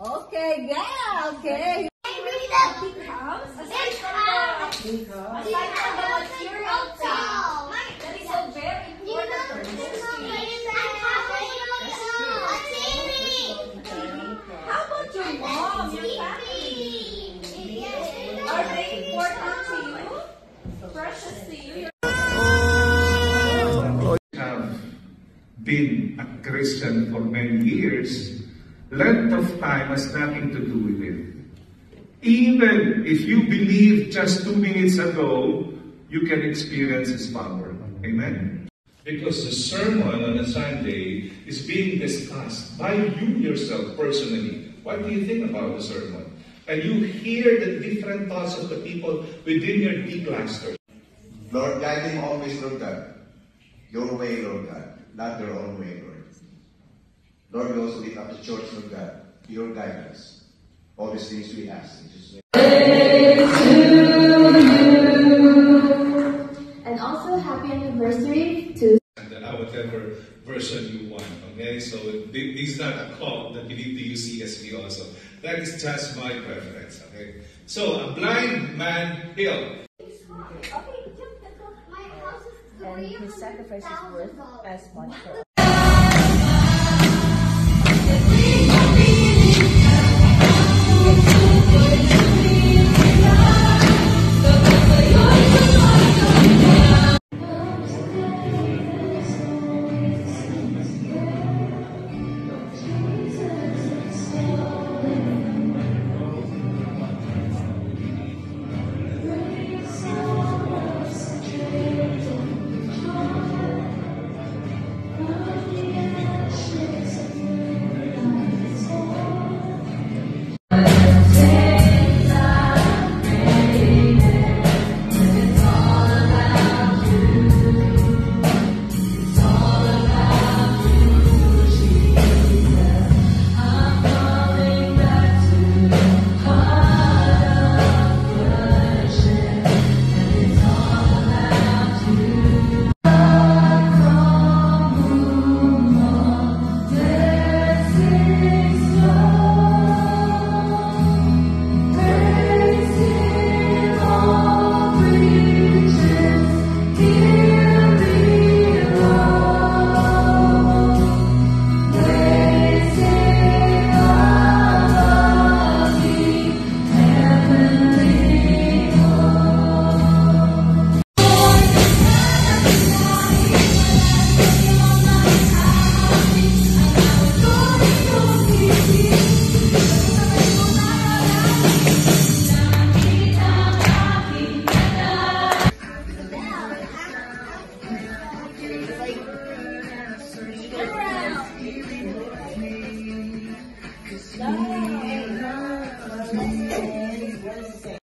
Okay, yeah, okay. Maybe that becomes a big house. Been a Christian for many years, length of time has nothing to do with it. Even if you believe just two minutes ago, you can experience His power. Amen? Because the sermon on a Sunday is being discussed by you yourself personally. What do you think about the sermon? And you hear the different thoughts of the people within your D cluster. Lord, guide them always, Lord God. Your way, Lord God, not their own way, Lord. Lord, we also lift up the church, Lord God, your guidance. All these things we ask in Jesus' name. And also happy anniversary to and uh, whatever version you want. Okay, so this is not a call that you need to use CSV also. That is just my preference. Okay, so a blind man healed. And his sacrifice is worth as much